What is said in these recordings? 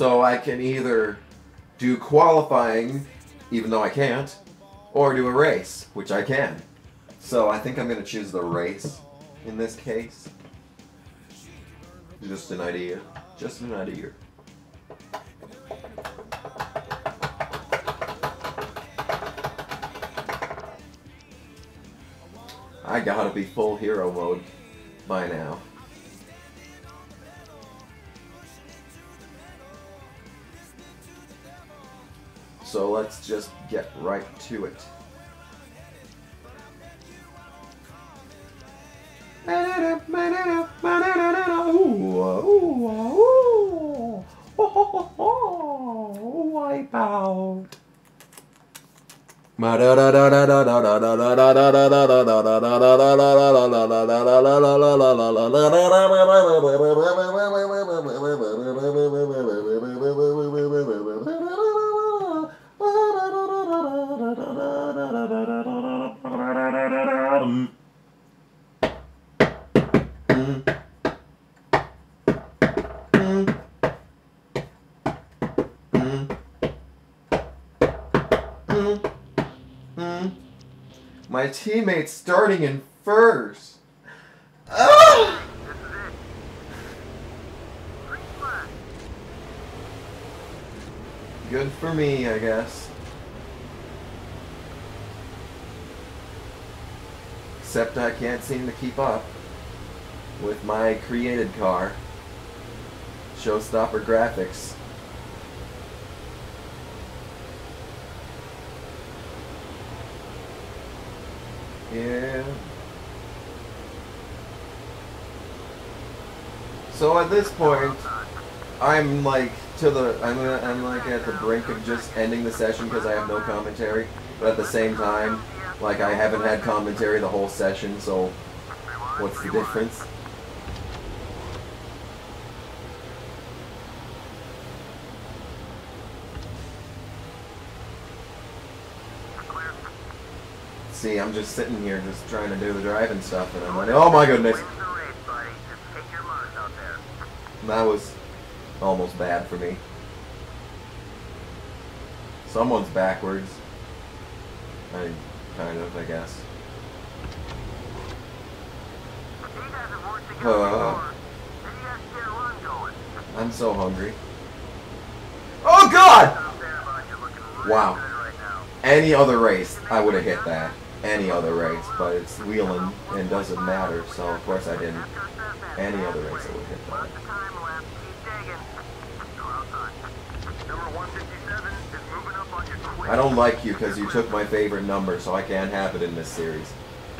So I can either do qualifying, even though I can't, or do a race, which I can. So I think I'm going to choose the race in this case. Just an idea. Just an idea. I gotta be full hero mode by now. So let's just get right to it. Wipeout. My teammate's starting in first. Ah! Good for me, I guess. Except I can't seem to keep up with my created car. Showstopper graphics. Yeah. So at this point, I'm like to the I'm I'm like at the brink of just ending the session because I have no commentary. But at the same time, like I haven't had commentary the whole session, so what's the difference? See, I'm just sitting here just trying to do the driving stuff, and I'm like, oh my goodness. That was almost bad for me. Someone's backwards. I kind of, I guess. Uh, I'm so hungry. Oh God! Wow. Any other race, I would have hit that. Any other race, but it's wheeling and doesn't matter, so of course I didn't. Any other race, I would hit that. I don't like you because you took my favorite number, so I can't have it in this series.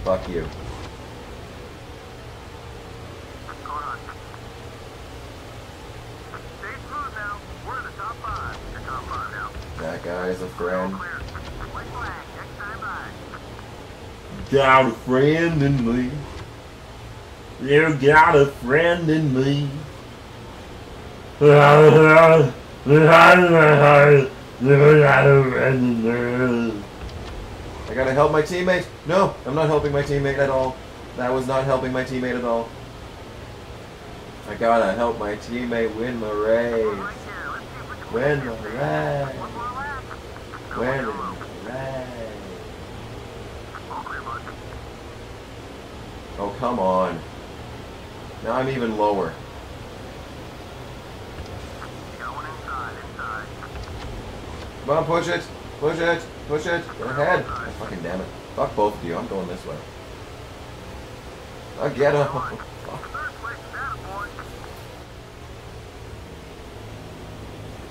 Fuck you. That guy's a friend. Got a friend in me. You got a friend in me. I gotta help my teammate. No, I'm not helping my teammate at all. That was not helping my teammate at all. I gotta help my teammate win the race. Win the race. Win the race. Oh, come on. Now I'm even lower. Come on, push it. Push it. Push it. Go ahead. Oh, fucking damn it. Fuck both of you. I'm going this way. I'll get him.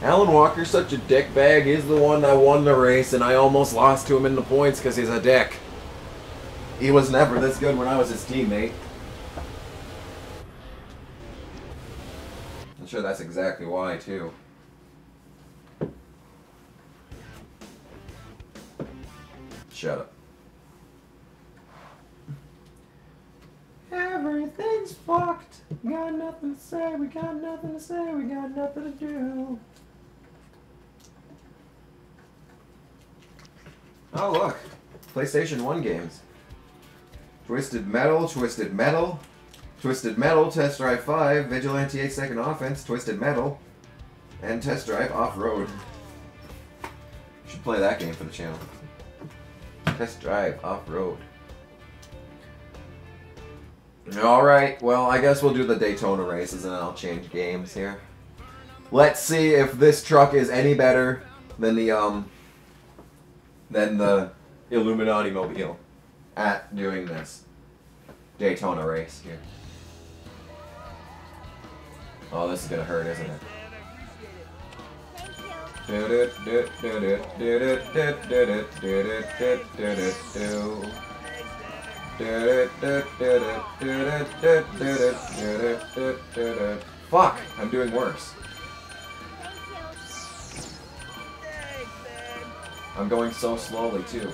Alan Walker's such a dickbag. He's the one that won the race, and I almost lost to him in the points because he's a dick. He was never this good when I was his teammate. Sure that's exactly why, too. Shut up. Everything's fucked. We Got nothing to say, we got nothing to say, we got nothing to do. Oh, look. PlayStation 1 games. Twisted Metal, Twisted Metal, Twisted Metal, Test Drive 5, Vigilante 8 Second Offense, Twisted Metal. And Test Drive Off-Road. Should play that game for the channel. Test Drive Off-Road. Alright, well, I guess we'll do the Daytona races and I'll change games here. Let's see if this truck is any better than the, um, than the Illuminati Mobile at doing this Daytona race here. Oh, this is gonna hurt, isn't it? Fuck! I'm doing worse. I'm going so slowly too.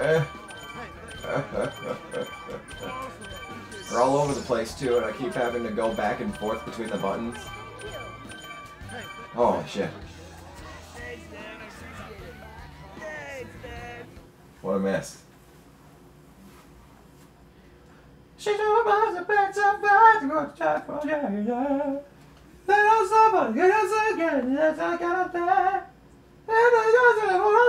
Eh. They're all over the place too, and I keep having to go back and forth between the buttons. Oh shit. What a mess. About bet somebody to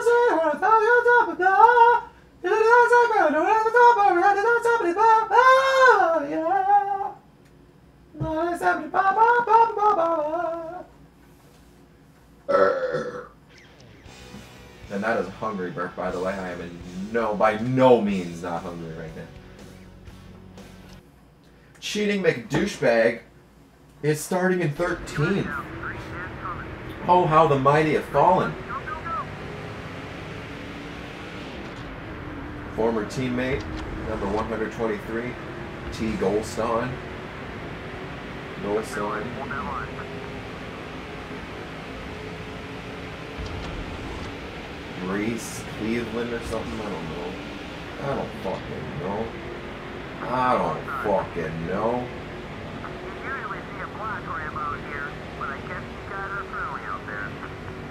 say, I thought you were top of the and I was like, no, at the top of it, and I somebody, ba, ba, yeah. It's somebody, ba, ba, ba, ba. And that is hungry burp, by the way. I am in no, by no means not hungry right now. Cheating McDouchebag is starting in 13. Oh, how the mighty have fallen. Former teammate, number 123, T. Goldstein. Goldstein. Reese Cleveland or something? I don't know. I don't fucking know. I don't fucking know.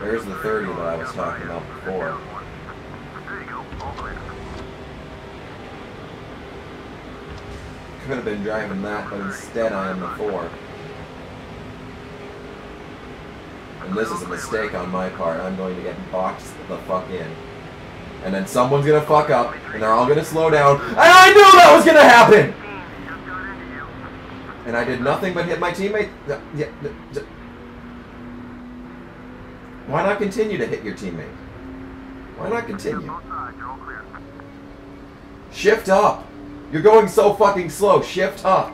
There's the 30 that I was talking about before. Could have been driving that, but instead I am the 4. And this is a mistake on my part. I'm going to get boxed the fuck in. And then someone's gonna fuck up, and they're all gonna slow down. And I knew that was gonna happen! And I did nothing but hit my teammate. Why not continue to hit your teammate? Why not continue? Shift up! You're going so fucking slow. Shift up!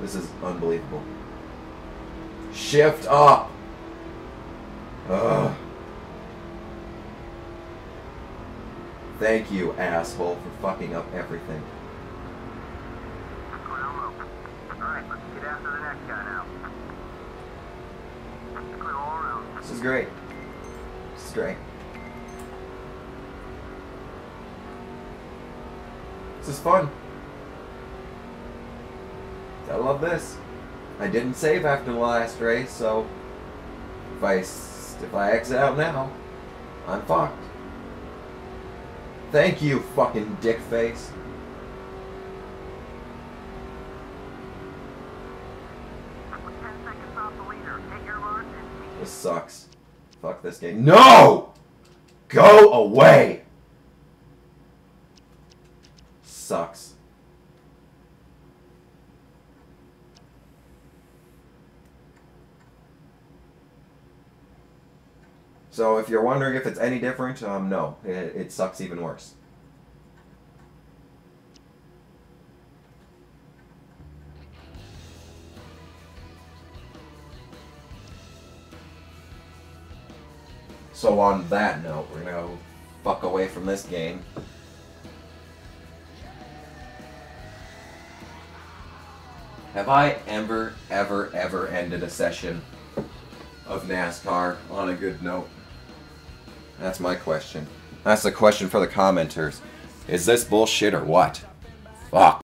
This is unbelievable. Shift up! Ugh. Thank you, asshole, for fucking up everything. This is great. This is great. This is fun. I love this. I didn't save after the last race, so if I if I exit out now, I'm fucked. Thank you, fucking dick face. This sucks. Fuck this game. No! Go away! Sucks. So if you're wondering if it's any different, um, no, it, it sucks even worse. So on that note, we're gonna fuck away from this game. Have I ever, ever, ever ended a session of NASCAR on a good note? That's my question. That's the question for the commenters. Is this bullshit or what? Fuck.